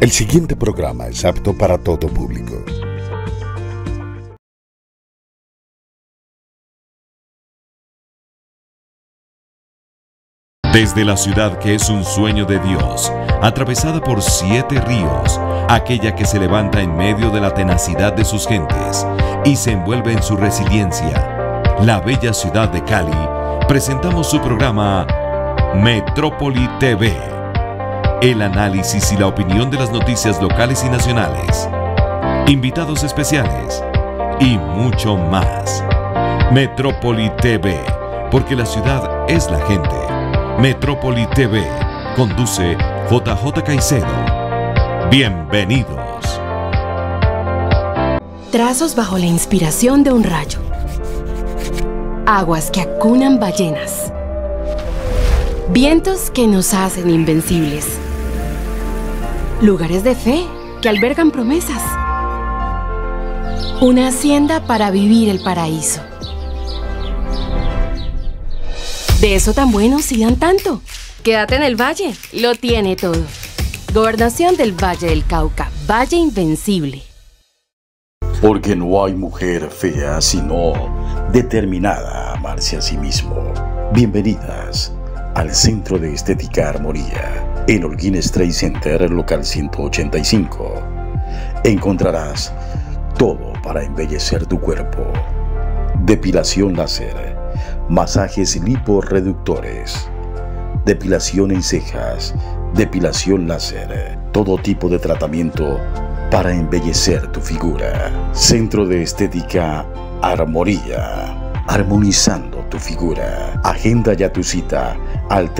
El siguiente programa es apto para todo público. Desde la ciudad que es un sueño de Dios, atravesada por siete ríos, aquella que se levanta en medio de la tenacidad de sus gentes y se envuelve en su resiliencia, la bella ciudad de Cali, presentamos su programa Metrópoli TV. El análisis y la opinión de las noticias locales y nacionales. Invitados especiales y mucho más. Metrópoli TV, porque la ciudad es la gente. Metrópoli TV. Conduce JJ Caicedo. Bienvenidos. Trazos bajo la inspiración de un rayo. Aguas que acunan ballenas. Vientos que nos hacen invencibles. Lugares de fe que albergan promesas. Una hacienda para vivir el paraíso. De eso tan bueno si dan tanto. Quédate en el valle, lo tiene todo. Gobernación del Valle del Cauca, Valle Invencible. Porque no hay mujer fea, sino determinada a amarse a sí mismo. Bienvenidas al Centro de Estética Armonía, en Holguín Trade Center, local 185. Encontrarás todo para embellecer tu cuerpo. Depilación láser, masajes liporeductores, depilación en cejas, depilación láser, todo tipo de tratamiento para embellecer tu figura. Centro de Estética Armonía, armonizando tu figura. Agenda ya tu cita al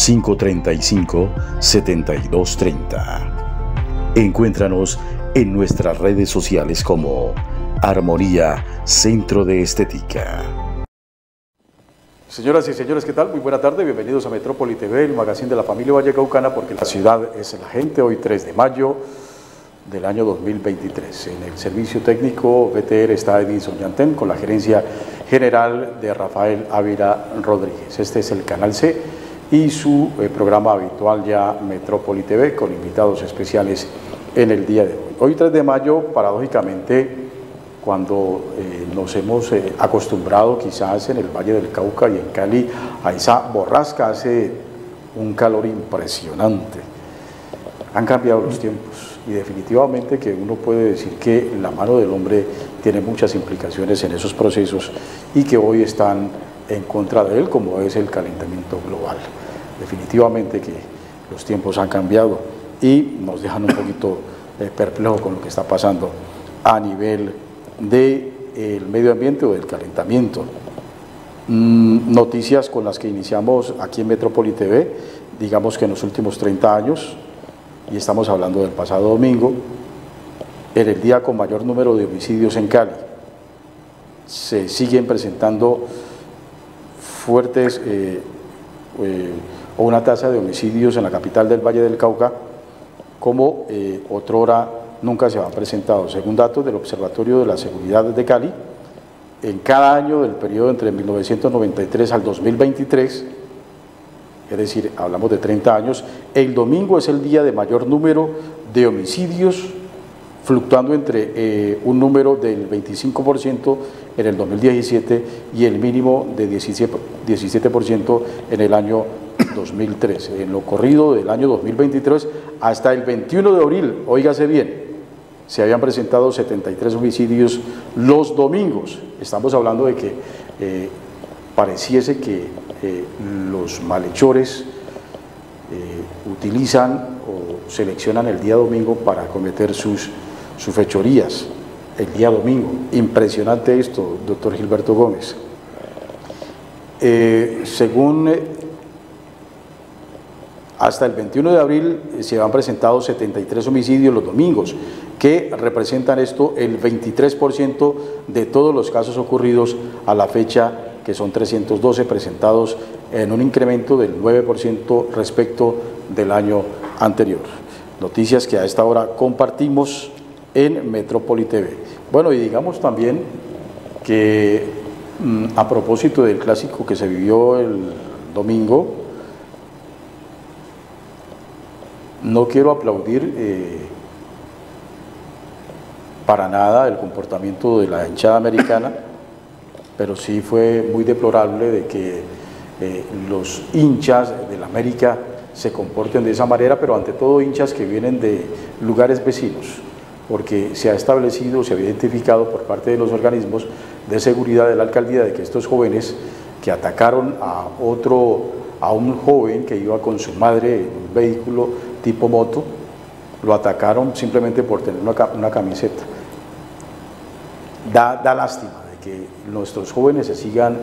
321-535-7230. Encuéntranos en nuestras redes sociales como Armonía Centro de Estética. Señoras y señores, ¿qué tal? Muy buena tarde, bienvenidos a Metrópoli TV, el magazine de la familia Vallecaucana, porque la ciudad es la gente, hoy 3 de mayo del año 2023. En el servicio técnico BTR está Edison Yantén con la gerencia general de Rafael Ávila Rodríguez. Este es el Canal C y su eh, programa habitual ya Metrópoli TV con invitados especiales en el día de hoy. Hoy 3 de mayo, paradójicamente, cuando eh, nos hemos eh, acostumbrado quizás en el Valle del Cauca y en Cali a esa borrasca, hace un calor impresionante. Han cambiado los tiempos y definitivamente que uno puede decir que la mano del hombre tiene muchas implicaciones en esos procesos y que hoy están en contra de él como es el calentamiento global. Definitivamente que los tiempos han cambiado y nos dejan un poquito eh, perplejos con lo que está pasando a nivel del medio ambiente o del calentamiento. Mm, noticias con las que iniciamos aquí en Metrópoli TV, digamos que en los últimos 30 años, y estamos hablando del pasado domingo, era el día con mayor número de homicidios en Cali. Se siguen presentando fuertes eh, eh, o una tasa de homicidios en la capital del Valle del Cauca, como eh, otrora nunca se han presentado. Según datos del Observatorio de la Seguridad de Cali, en cada año del periodo entre 1993 al 2023, es decir, hablamos de 30 años, el domingo es el día de mayor número de homicidios, fluctuando entre eh, un número del 25% en el 2017 y el mínimo de 17%, 17 en el año 2013. En lo corrido del año 2023 hasta el 21 de abril, óigase bien, se habían presentado 73 homicidios los domingos. Estamos hablando de que eh, pareciese que eh, los malhechores eh, utilizan o seleccionan el día domingo para cometer sus, sus fechorías. El día domingo. Impresionante esto, doctor Gilberto Gómez. según hasta el 21 de abril se han presentado 73 homicidios los domingos que representan esto el 23% de todos los casos ocurridos a la fecha, que son 312 presentados en un incremento del 9% respecto del año anterior. Noticias que a esta hora compartimos en Metrópoli TV. Bueno, y digamos también que mm, a propósito del clásico que se vivió el domingo, no quiero aplaudir eh, para nada el comportamiento de la hinchada americana, pero sí fue muy deplorable de que eh, los hinchas de la América se comporten de esa manera, pero ante todo hinchas que vienen de lugares vecinos, porque se ha establecido, se ha identificado por parte de los organismos de seguridad de la alcaldía de que estos jóvenes que atacaron a otro, a un joven que iba con su madre en un vehículo tipo moto, lo atacaron simplemente por tener una, camiseta. Da, da, lástima de que nuestros jóvenes se sigan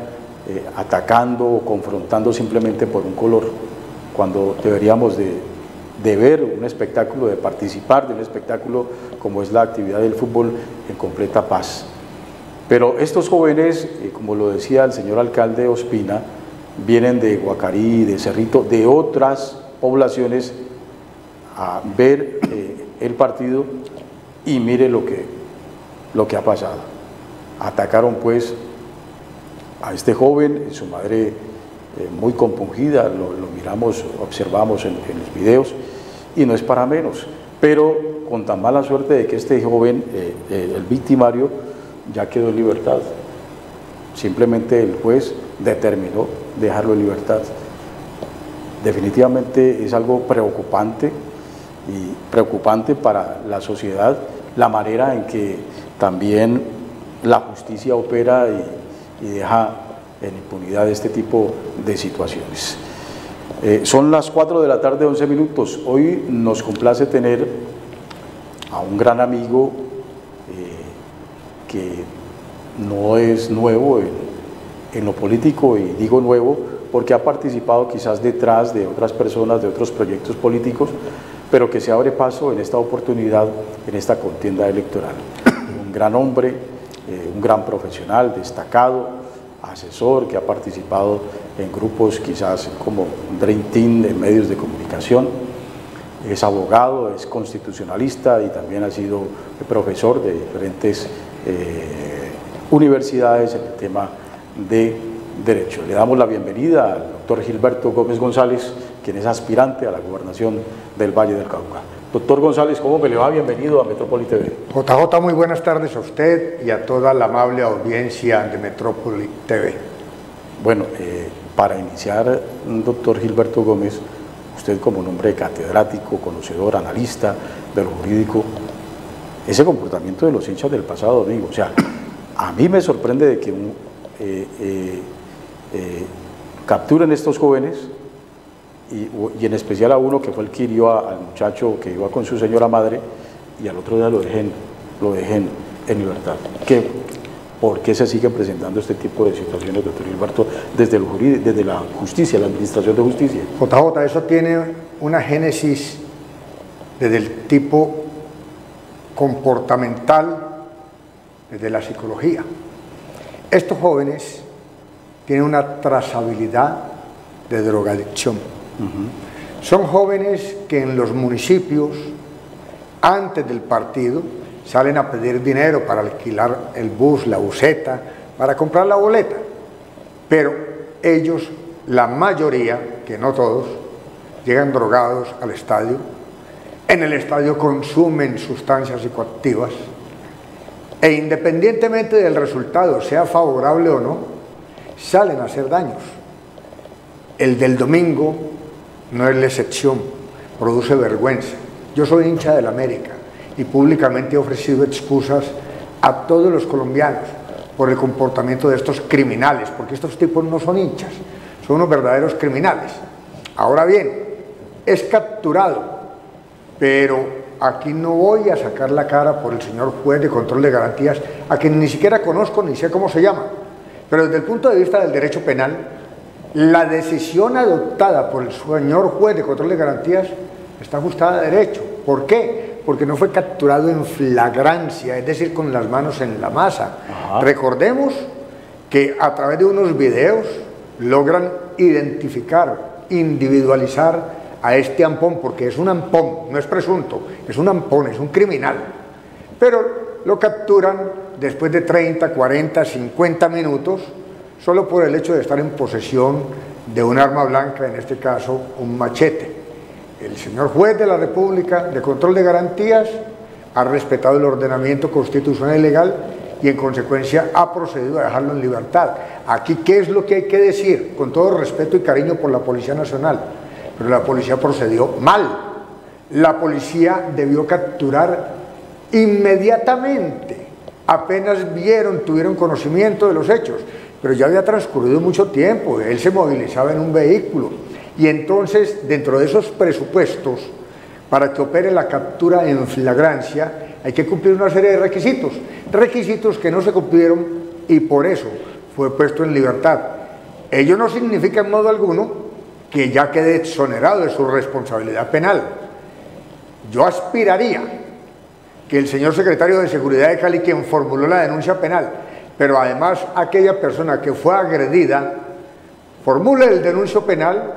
eh, atacando o confrontando simplemente por un color, cuando deberíamos de, de ver un espectáculo, de participar de un espectáculo como es la actividad del fútbol en completa paz. Pero estos jóvenes, eh, como lo decía el señor alcalde Ospina, vienen de Guacarí, de Cerrito, de otras poblaciones a ver eh, el partido y mire lo que, lo que ha pasado. Atacaron pues a este joven, su madre eh, muy compungida, lo, miramos, observamos en, los videos, y no es para menos, pero con tan mala suerte de que este joven, el victimario, ya quedó en libertad. Simplemente el juez determinó dejarlo en libertad. Definitivamente es algo preocupante y preocupante para la sociedad la manera en que también la justicia opera y, deja en impunidad este tipo de situaciones. Eh, son las 4 de la tarde, 11 minutos. Hoy nos complace tener a un gran amigo que no es nuevo en, lo político, y digo nuevo porque ha participado quizás detrás de otras personas, de otros proyectos políticos, pero que se abre paso en esta oportunidad, en esta contienda electoral. Un gran hombre, eh, un gran profesional, destacado, asesor, que ha participado en grupos quizás como Dream Team en medios de comunicación, es abogado, es constitucionalista y también ha sido profesor de diferentes eh, universidades en el tema de Derecho. Le damos la bienvenida al doctor Gilberto Gómez González, quien es aspirante a la gobernación del Valle del Cauca. Doctor González, ¿cómo me le va? Bienvenido a Metrópoli TV. JJ, muy buenas tardes a usted y a toda la amable audiencia de Metrópoli TV. Bueno, eh, para iniciar, doctor Gilberto Gómez, usted como nombre catedrático, conocedor, analista de lo jurídico, ese comportamiento de los hinchas del pasado domingo. O sea, a mí me sorprende de que un, eh, eh, eh, capturen estos jóvenes y, en especial a uno que fue el que hirió al muchacho que iba con su señora madre y al otro día lo dejen, lo dejen en libertad. ¿Qué, ¿Por qué se siguen presentando este tipo de situaciones, doctor Gilberto, desde, desde la justicia, la administración de justicia? JJ, eso tiene una génesis desde el tipo comportamental desde la psicología. Estos jóvenes tienen una trazabilidad de drogadicción. Son jóvenes que en los municipios, antes del partido, salen a pedir dinero para alquilar el bus, la buseta, para comprar la boleta. Pero ellos, la mayoría, que no todos, llegan drogados al estadio en el estadio consumen sustancias psicoactivas e independientemente del resultado, sea favorable o no, salen a hacer daños. El del domingo no es la excepción, produce vergüenza. Yo soy hincha del América y públicamente he ofrecido excusas a todos los colombianos por el comportamiento de estos criminales, porque estos tipos no son hinchas, son unos verdaderos criminales. Ahora bien, es capturado pero aquí no voy a sacar la cara por el señor juez de control de garantías, a quien ni siquiera conozco ni sé cómo se llama. Pero desde el punto de vista del derecho penal, la decisión adoptada por el señor juez de control de garantías está ajustada a derecho. ¿Por qué? Porque no fue capturado en flagrancia, es decir, con las manos en la masa. Recordemos que a través de unos videos logran identificar, individualizar a este ampón, porque es un ampón, no es presunto, es un ampón, es un criminal. Pero lo capturan después de 30, 40, 50 minutos, solo por el hecho de estar en posesión de un arma blanca, en este caso un machete. el señor juez de la República de Control de Garantías ha respetado el ordenamiento constitucional y legal y en consecuencia ha procedido a dejarlo en libertad. Aquí, ¿qué es lo que hay que decir? Con todo respeto y cariño por la Policía Nacional, pero la policía procedió mal. La policía debió capturar inmediatamente, apenas vieron, tuvieron conocimiento de los hechos, pero ya había transcurrido mucho tiempo, él se movilizaba en un vehículo y entonces dentro de esos presupuestos, para que opere la captura en flagrancia, hay que cumplir una serie de requisitos, requisitos que no se cumplieron y por eso fue puesto en libertad. Ello no significa en modo alguno que ya quede exonerado de su responsabilidad penal. Yo aspiraría que el señor secretario de Seguridad de Cali, quien formuló la denuncia penal, pero además aquella persona que fue agredida, formule el denuncio penal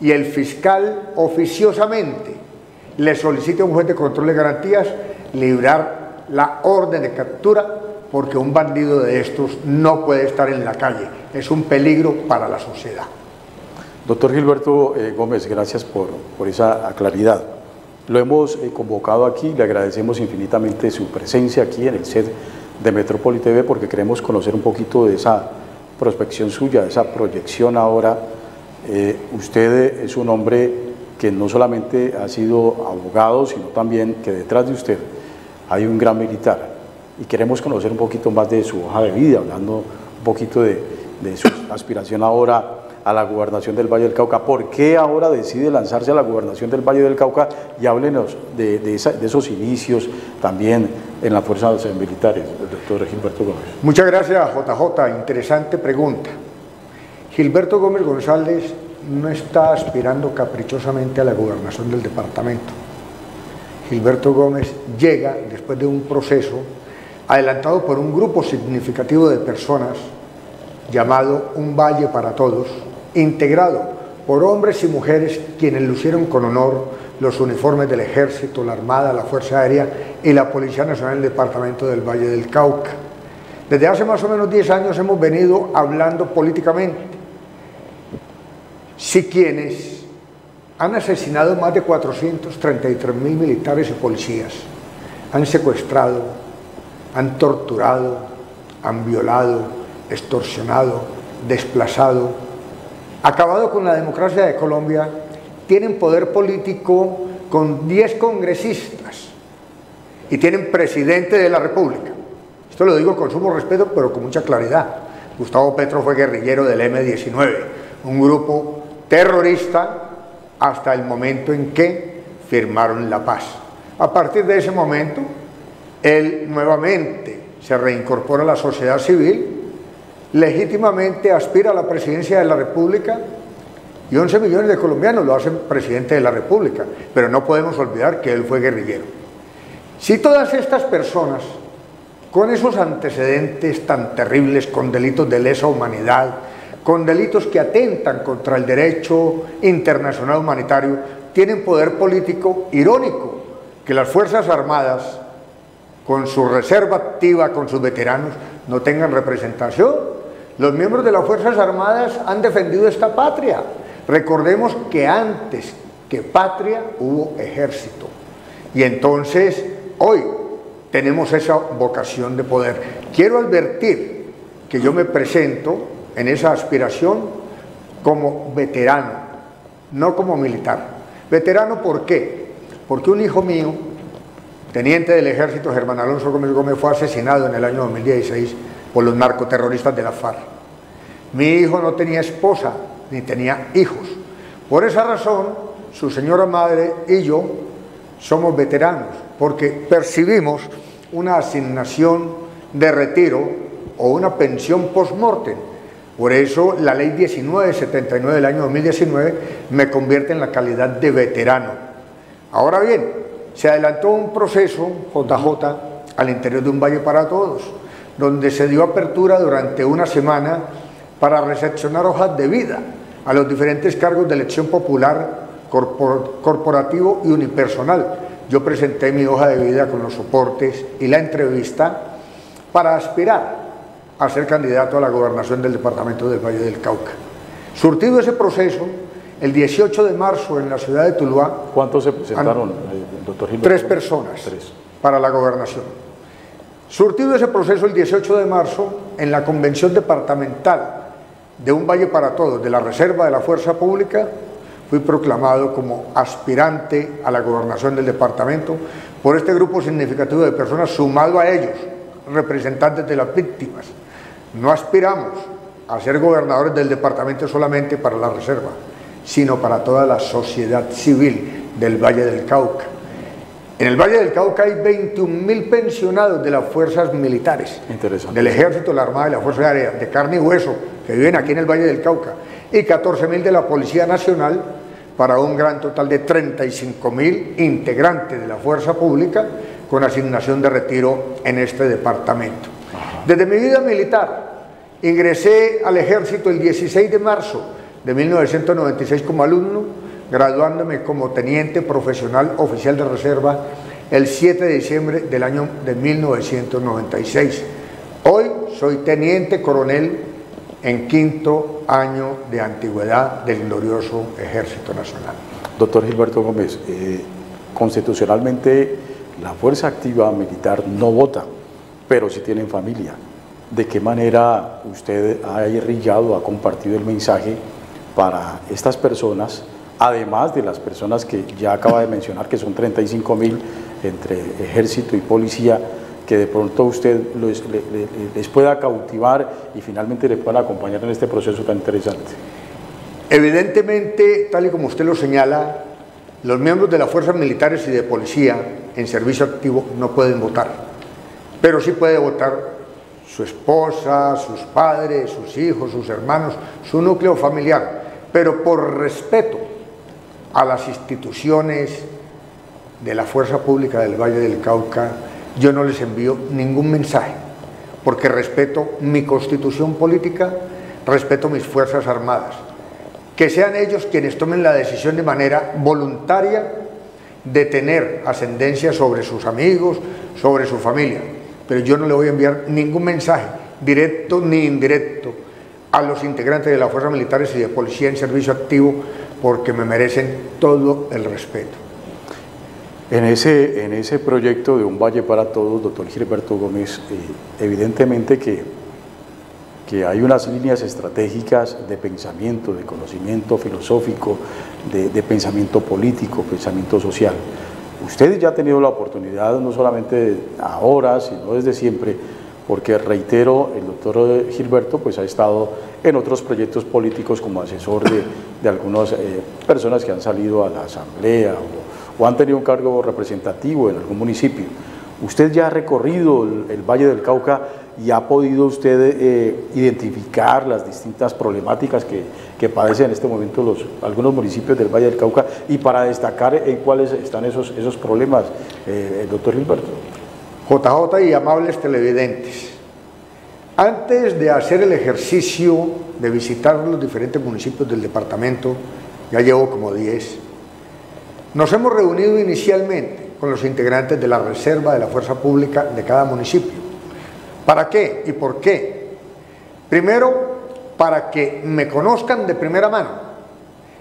y el fiscal oficiosamente le solicite a un juez de control de garantías librar la orden de captura porque un bandido de estos no puede estar en la calle, es un peligro para la sociedad. Doctor Gilberto eh, Gómez, gracias por, por, esa claridad. Lo hemos eh, convocado aquí, le agradecemos infinitamente su presencia aquí en el set de Metrópoli TV porque queremos conocer un poquito de esa prospección suya, de esa proyección ahora. Eh, usted es un hombre que no solamente ha sido abogado, sino también que detrás de usted hay un gran militar y queremos conocer un poquito más de su hoja de vida, hablando un poquito de, su aspiración ahora a la gobernación del Valle del Cauca. ¿Por qué ahora decide lanzarse a la gobernación del Valle del Cauca? Y háblenos de, esos inicios también en las fuerzas militares, doctor Gilberto Gómez. Muchas gracias, JJ. Interesante pregunta. Gilberto Gómez González no está aspirando caprichosamente a la gobernación del departamento. Gilberto Gómez llega después de un proceso adelantado por un grupo significativo de personas llamado Un Valle para Todos, integrado por hombres y mujeres quienes lucieron con honor los uniformes del Ejército, la Armada, la Fuerza Aérea y la Policía Nacional del Departamento del Valle del Cauca. Desde hace más o menos 10 años hemos venido hablando políticamente. Si quienes han asesinado más de 433 mil militares y policías, han secuestrado, han torturado, han violado, extorsionado, desplazado, acabado con la democracia de Colombia, tienen poder político con 10 congresistas y tienen presidente de la República. Esto lo digo con sumo respeto, pero con mucha claridad. Gustavo Petro fue guerrillero del M-19, un grupo terrorista hasta el momento en que firmaron la paz. A partir de ese momento, él nuevamente se reincorpora a la sociedad civil, legítimamente aspira a la presidencia de la República y 11 millones de colombianos lo hacen presidente de la República, pero no podemos olvidar que él fue guerrillero. Si todas estas personas, con esos antecedentes tan terribles, con delitos de lesa humanidad, con delitos que atentan contra el derecho internacional humanitario, tienen poder político irónico, que las Fuerzas Armadas con su reserva activa, con sus veteranos, no tengan representación. Los miembros de las Fuerzas Armadas han defendido esta patria. Recordemos que antes que patria hubo ejército. Y entonces hoy tenemos esa vocación de poder. Quiero advertir que yo me presento en esa aspiración como veterano, no como militar. Veterano, ¿por qué? Porque un hijo mío teniente del ejército Germán Alonso Gómez Gómez fue asesinado en el año 2016 por los narcoterroristas de la FARC. Mi hijo no tenía esposa ni tenía hijos. Por esa razón, su señora madre y yo somos veteranos, porque percibimos una asignación de retiro o una pensión post-mortem. Por eso la ley 1979 del año 2019 me convierte en la calidad de veterano. Ahora bien, se adelantó un proceso JJ al interior de un valle para todos, donde se dio apertura durante una semana para recepcionar hojas de vida a los diferentes cargos de elección popular, corporativo y unipersonal. Yo presenté mi hoja de vida con los soportes y la entrevista para aspirar a ser candidato a la gobernación del departamento del Valle del Cauca. Surtido ese proceso, el 18 de marzo en la ciudad de Tuluá. ¿Cuántos se presentaron, eh, doctor Gilberto? Tres personas para la gobernación. Surtido ese proceso el 18 de marzo en la convención departamental de Un Valle para Todos de la Reserva de la Fuerza Pública, fui proclamado como aspirante a la gobernación del departamento por este grupo significativo de personas sumado a ellos, representantes de las víctimas. No aspiramos a ser gobernadores del departamento solamente para la reserva, sino para toda la sociedad civil del Valle del Cauca. En el Valle del Cauca hay 21.000 pensionados de las fuerzas militares, del Ejército, la Armada y la Fuerza Aérea, de carne y hueso, que viven aquí en el Valle del Cauca, y 14.000 de la Policía Nacional, para un gran total de 35.000 integrantes de la Fuerza Pública con asignación de retiro en este departamento. Desde mi vida militar, ingresé al ejército el 16 de marzo de 1996 como alumno, graduándome como teniente profesional oficial de reserva el 7 de diciembre del año de 1996. Hoy soy teniente coronel en quinto año de antigüedad del glorioso Ejército Nacional. Doctor Gilberto Gómez, eh, constitucionalmente la fuerza activa militar no vota, pero sí tienen familia. ¿De qué manera usted ha irrillado, ha compartido el mensaje para estas personas, además de las personas que ya acaba de mencionar, que son 35 mil entre ejército y policía, que de pronto usted les, pueda cautivar y finalmente le puedan acompañar en este proceso tan interesante? Evidentemente, tal y como usted lo señala, los miembros de las fuerzas militares y de policía en servicio activo no pueden votar, pero sí puede votar su esposa, sus padres, sus hijos, sus hermanos, su núcleo familiar, pero por respeto a las instituciones de la Fuerza Pública del Valle del Cauca, yo no les envío ningún mensaje, porque respeto mi constitución política, respeto mis Fuerzas Armadas. Que sean ellos quienes tomen la decisión de manera voluntaria de tener ascendencia sobre sus amigos, sobre su familia. Pero yo no le voy a enviar ningún mensaje, directo ni indirecto, a los integrantes de las fuerzas militares y de policía en servicio activo, porque me merecen todo el respeto. En ese, en ese proyecto de Un Valle para Todos, doctor Gilberto Gómez, eh, evidentemente que, que hay unas líneas estratégicas de pensamiento, de conocimiento filosófico, de, pensamiento político, pensamiento social. Usted ya ha tenido la oportunidad, no solamente ahora, sino desde siempre, porque reitero, el doctor Gilberto pues, ha estado en otros proyectos políticos como asesor de, de algunas eh, personas que han salido a la asamblea o han tenido un cargo representativo en algún municipio. Usted ya ha recorrido el, Valle del Cauca y ha podido usted eh, identificar las distintas problemáticas que, que, padecen en este momento los, algunos municipios del Valle del Cauca y para destacar en cuáles están esos, esos problemas, eh, el doctor Gilberto. JJ y amables televidentes, antes de hacer el ejercicio de visitar los diferentes municipios del departamento, ya llevo como 10, nos hemos reunido inicialmente con los integrantes de la reserva de la fuerza pública de cada municipio. ¿Para qué y por qué? Primero, para que me conozcan de primera mano,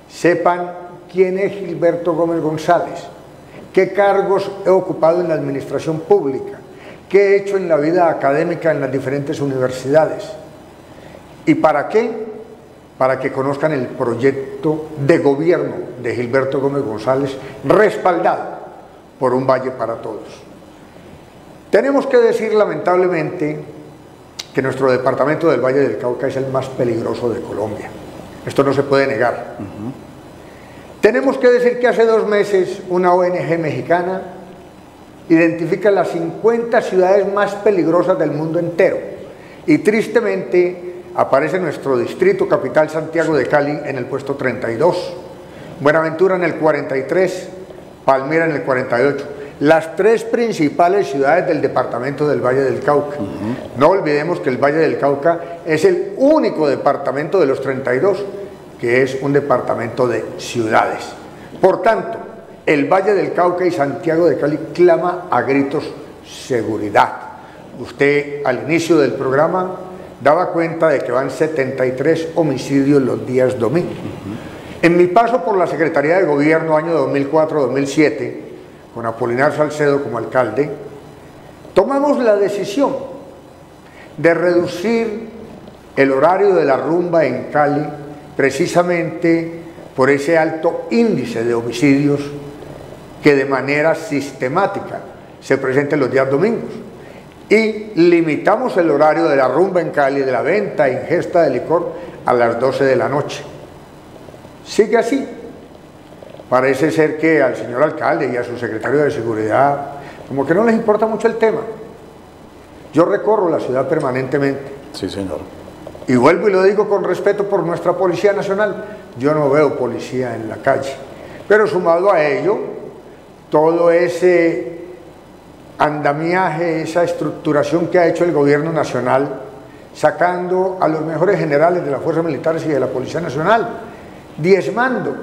sepan quién es Gilberto Gómez González, qué cargos he ocupado en la administración pública, qué he hecho en la vida académica en las diferentes universidades. ¿Y para qué? para que conozcan el proyecto de gobierno de Gilberto Gómez González, respaldado por un Valle para Todos. Tenemos que decir lamentablemente que nuestro departamento del Valle del Cauca es el más peligroso de Colombia. Esto no se puede negar. Tenemos que decir que hace dos meses una ONG mexicana identifica las 50 ciudades más peligrosas del mundo entero y tristemente aparece nuestro distrito capital Santiago de Cali en el puesto 32, Buenaventura en el 43, Palmira en el 48. Las tres principales ciudades del departamento del Valle del Cauca. No olvidemos que el Valle del Cauca es el único departamento de los 32 que es un departamento de ciudades. Por tanto, el Valle del Cauca y Santiago de Cali clama a gritos seguridad. Usted al inicio del programa daba cuenta de que van 73 homicidios los días domingos. En mi paso por la Secretaría de Gobierno año 2004-2007, con Apolinar Salcedo como alcalde, tomamos la decisión de reducir el horario de la rumba en Cali precisamente por ese alto índice de homicidios que de manera sistemática se presenta en los días domingos. Y limitamos el horario de la rumba en Cali, de la venta e ingesta de licor, a las 12 de la noche. Sigue así. Parece ser que al señor alcalde y a su secretario de seguridad, como que no les importa mucho el tema. Yo recorro la ciudad permanentemente. Sí, señor. Y vuelvo y lo digo con respeto por nuestra Policía Nacional. Yo no veo policía en la calle. Pero sumado a ello, todo ese andamiaje, esa estructuración que ha hecho el gobierno nacional, sacando a los mejores generales de las fuerzas militares y de la Policía Nacional, diezmando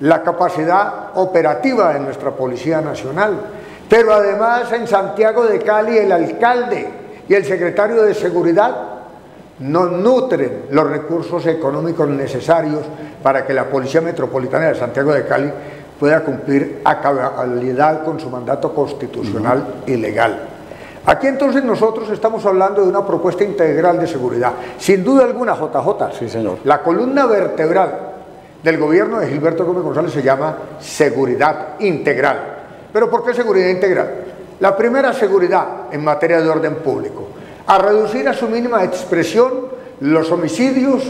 la capacidad operativa de nuestra Policía Nacional. Pero además en Santiago de Cali el alcalde y el secretario de Seguridad no nutren los recursos económicos necesarios para que la Policía Metropolitana de Santiago de Cali pueda cumplir a cabalidad con su mandato constitucional y legal. Aquí entonces nosotros estamos hablando de una propuesta integral de seguridad. Sin duda alguna, JJ, sí, señor. la columna vertebral del gobierno de Gilberto Gómez González se llama seguridad integral. ¿Pero por qué seguridad integral? La primera, seguridad en materia de orden público a reducir a su mínima expresión los homicidios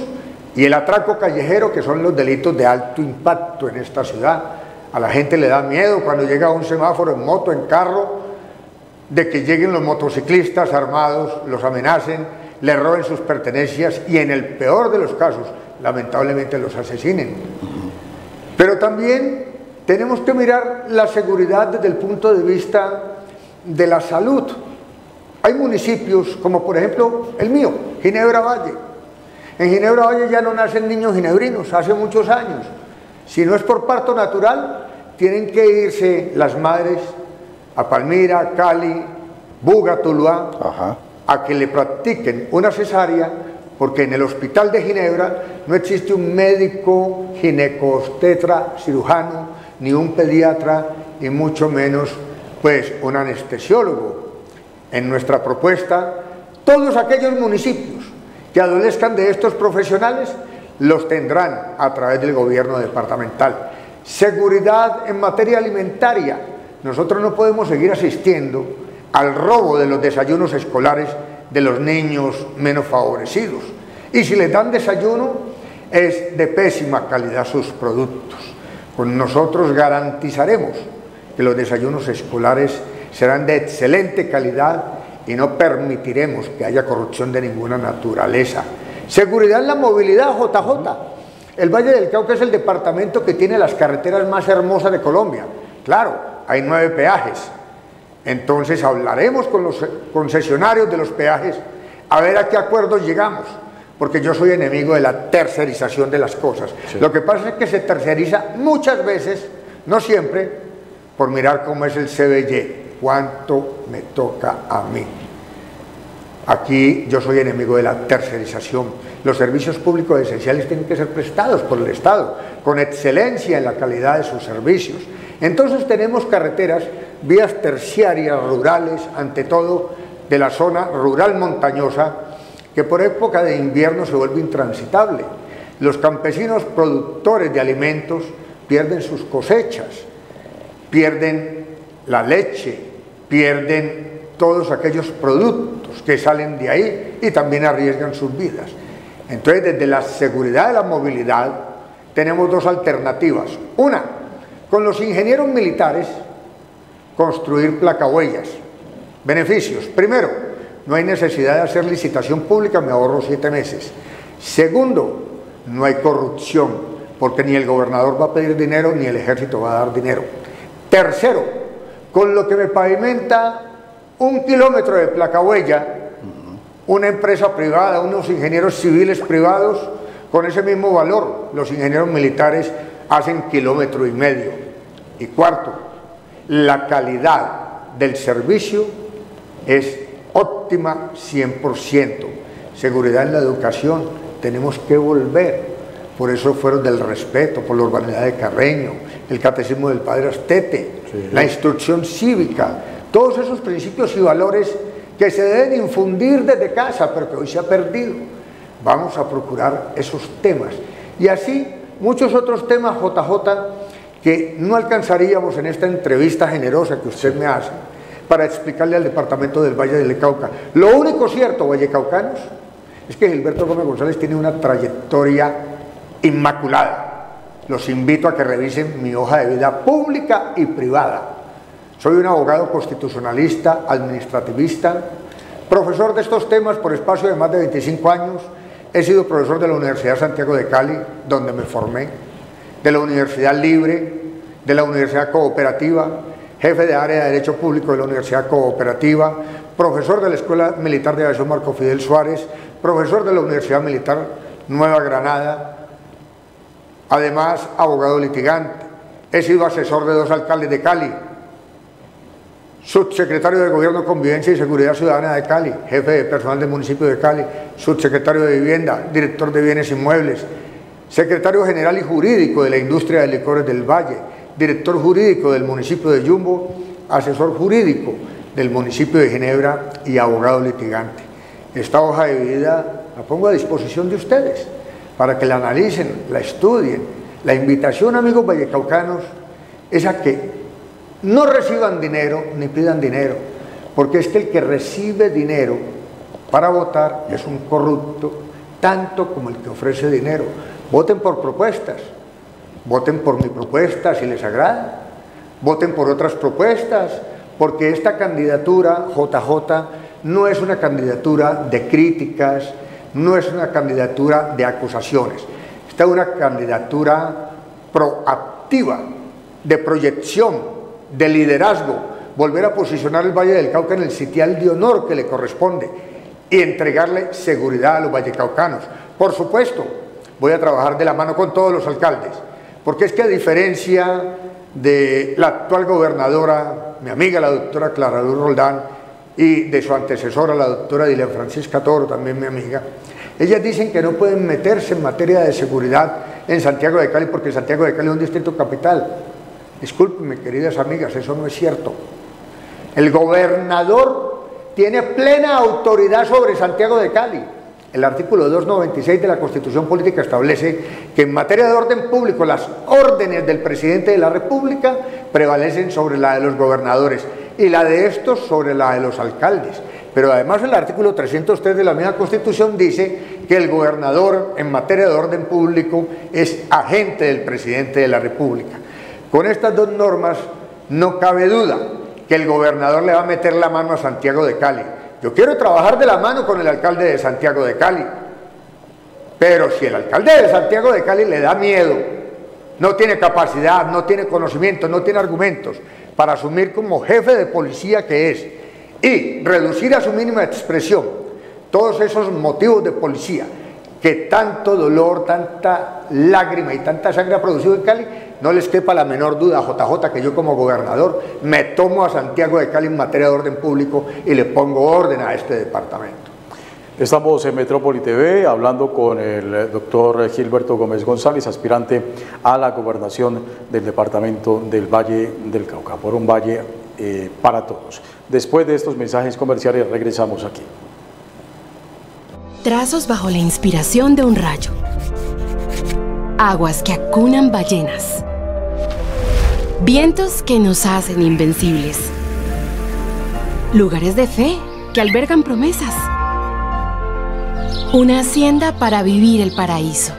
y el atraco callejero, que son los delitos de alto impacto en esta ciudad. A la gente le da miedo cuando llega a un semáforo en moto, en carro, de que lleguen los motociclistas armados, los amenacen, le roben sus pertenencias y en el peor de los casos, lamentablemente, los asesinen. Pero también tenemos que mirar la seguridad desde el punto de vista de la salud. Hay municipios como por ejemplo el mío, Ginebra Valle. En Ginebra Valle ya no nacen niños ginebrinos, hace muchos años. Si no es por parto natural, tienen que irse las madres a Palmira, Cali, Buga, Tuluá, a que le practiquen una cesárea, porque en el hospital de Ginebra no existe un médico ginecostetra cirujano, ni un pediatra, y mucho menos pues un anestesiólogo en nuestra propuesta, todos aquellos municipios que adolezcan de estos profesionales los tendrán a través del gobierno departamental. Seguridad en materia alimentaria. Nosotros no podemos seguir asistiendo al robo de los desayunos escolares de los niños menos favorecidos. Y si les dan desayuno, es de pésima calidad sus productos. Con nosotros garantizaremos que los desayunos escolares serán de excelente calidad y no permitiremos que haya corrupción de ninguna naturaleza. Seguridad en la movilidad, JJ. El Valle del Cauca es el departamento que tiene las carreteras más hermosas de Colombia. Claro, hay nueve peajes. Entonces hablaremos con los concesionarios de los peajes a ver a qué acuerdos llegamos, porque yo soy enemigo de la tercerización de las cosas. Lo que pasa es que se terceriza muchas veces, no siempre, por mirar cómo es el CBY cuánto me toca a mí. Aquí yo soy enemigo de la tercerización. Los servicios públicos esenciales tienen que ser prestados por el Estado, con excelencia en la calidad de sus servicios. Entonces tenemos carreteras, vías terciarias rurales, ante todo de la zona rural montañosa, que por época de invierno se vuelve intransitable. Los campesinos productores de alimentos pierden sus cosechas, pierden la leche, pierden todos aquellos productos que salen de ahí y también arriesgan sus vidas. Entonces, desde la seguridad de la movilidad, tenemos dos alternativas. Una, con los ingenieros militares, construir placahuellas. Beneficios. Primero, no hay necesidad de hacer licitación pública, me ahorro siete meses. Segundo, no hay corrupción, porque ni el gobernador va a pedir dinero, ni el ejército va a dar dinero. Tercero, con lo que me pavimenta un kilómetro de placa huella, una empresa privada, unos ingenieros civiles privados, con ese mismo valor, los ingenieros militares hacen kilómetro y medio. Y cuarto, la calidad del servicio es óptima 100%. Seguridad en la educación, tenemos que volver por eso fueron del respeto, por la urbanidad de Carreño, el catecismo del Padre Astete, la instrucción cívica, todos esos principios y valores que se deben infundir desde casa, pero que hoy se ha perdido. Vamos a procurar esos temas. Y así muchos otros temas, JJ, que no alcanzaríamos en esta entrevista generosa que usted me hace para explicarle al departamento del Valle del Cauca. Lo único cierto, vallecaucanos, es que Gilberto Gómez González tiene una trayectoria inmaculada. Los invito a que revisen mi hoja de vida pública y privada. Soy un abogado constitucionalista, administrativista, profesor de estos temas por espacio de más de 25 años. He sido profesor de la Universidad Santiago de Cali, donde me formé, de la Universidad Libre, de la Universidad Cooperativa, jefe de área de Derecho Público de la Universidad Cooperativa, profesor de la Escuela Militar de Aviación Marco Fidel Suárez, profesor de la Universidad Militar Nueva Granada, además abogado litigante. He sido asesor de dos alcaldes de Cali, subsecretario de Gobierno, Convivencia y Seguridad Ciudadana de Cali, jefe de personal del municipio de Cali, subsecretario de Vivienda, director de Bienes Inmuebles, secretario general y jurídico de la industria de licores del Valle, director jurídico del municipio de Yumbo, asesor jurídico del municipio de Ginebra y abogado litigante. Esta hoja de vida la pongo a disposición de ustedes para que la analicen, la estudien. La invitación, amigos vallecaucanos, es a que no reciban dinero ni pidan dinero, porque es que el que recibe dinero para votar es un corrupto, tanto como el que ofrece dinero. Voten por propuestas, voten por mi propuesta si les agrada, voten por otras propuestas, porque esta candidatura JJ no es una candidatura de críticas, no es una candidatura de acusaciones, esta es una candidatura proactiva, de proyección, de liderazgo, volver a posicionar el Valle del Cauca en el sitial de honor que le corresponde y entregarle seguridad a los vallecaucanos. Por supuesto, voy a trabajar de la mano con todos los alcaldes, porque es que a diferencia de la actual gobernadora, mi amiga la doctora Clara Luz Roldán, y de su antecesora, la doctora Dilia Francisca Toro, también mi amiga, ellas dicen que no pueden meterse en materia de seguridad en Santiago de Cali porque Santiago de Cali es un distrito capital. Discúlpenme, queridas amigas, eso no es cierto. El gobernador tiene plena autoridad sobre Santiago de Cali. El artículo 296 de la Constitución Política establece que en materia de orden público las órdenes del presidente de la República prevalecen sobre la de los gobernadores y la de estos sobre la de los alcaldes. Pero además el artículo 303 de la misma Constitución dice que el gobernador en materia de orden público es agente del presidente de la República. Con estas dos normas no cabe duda que el gobernador le va a meter la mano a Santiago de Cali. Yo quiero trabajar de la mano con el alcalde de Santiago de Cali. Pero si el alcalde de Santiago de Cali le da miedo, no tiene capacidad, no tiene conocimiento, no tiene argumentos, para asumir como jefe de policía que es y reducir a su mínima expresión todos esos motivos de policía que tanto dolor, tanta lágrima y tanta sangre ha producido en Cali, no les quepa la menor duda, JJ, que yo como gobernador me tomo a Santiago de Cali en materia de orden público y le pongo orden a este departamento. Estamos en Metrópoli TV hablando con el doctor Gilberto Gómez González, aspirante a la gobernación del departamento del Valle del Cauca, por un valle eh, para todos. Después de estos mensajes comerciales regresamos aquí. Trazos bajo la inspiración de un rayo. Aguas que acunan ballenas. Vientos que nos hacen invencibles. Lugares de fe que albergan promesas una hacienda para vivir el paraíso.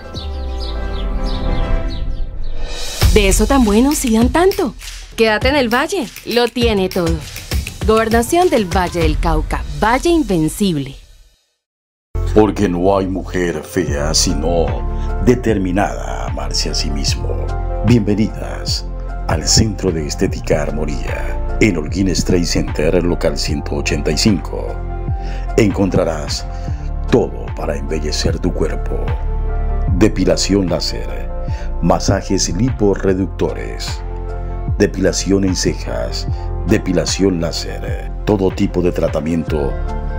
De eso tan bueno si dan tanto. Quédate en el valle, lo tiene todo. Gobernación del Valle del Cauca, Valle Invencible. Porque no hay mujer fea, sino determinada a amarse a sí mismo. Bienvenidas al Centro de Estética Armonía, en Holguín Trade Center, local 185. Encontrarás todo para embellecer tu cuerpo. Depilación láser, masajes liporeductores, depilación en cejas, depilación láser, todo tipo de tratamiento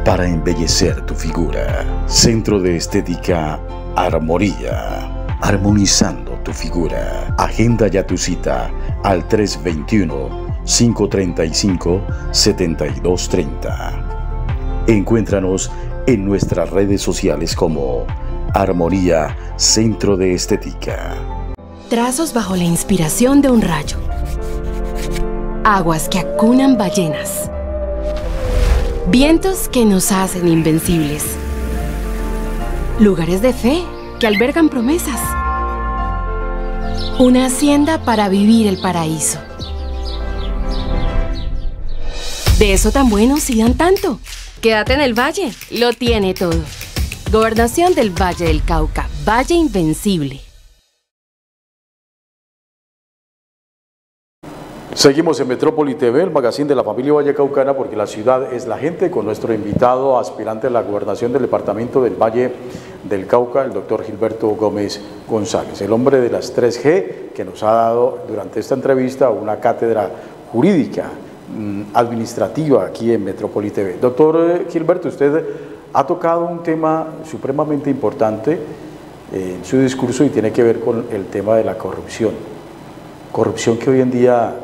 para embellecer tu figura. Centro de Estética Armonía. armonizando tu figura. Agenda ya tu cita al 321-535-7230. Encuéntranos en nuestras redes sociales como Armonía Centro de Estética. Trazos bajo la inspiración de un rayo. Aguas que acunan ballenas. Vientos que nos hacen invencibles. Lugares de fe que albergan promesas. Una hacienda para vivir el paraíso. De eso tan bueno si dan tanto. Quédate en el valle, lo tiene todo. Gobernación del Valle del Cauca, Valle Invencible. Seguimos en Metrópoli TV, el magazine de la familia Vallecaucana, porque la ciudad es la gente, con nuestro invitado aspirante a la gobernación del departamento del Valle del Cauca, el doctor Gilberto Gómez González, el hombre de las 3G, que nos ha dado durante esta entrevista una cátedra jurídica, administrativa aquí en Metrópoli TV. Doctor eh, Gilberto, usted ha tocado un tema supremamente importante en su discurso y tiene que ver con el tema de la corrupción. Corrupción que hoy en día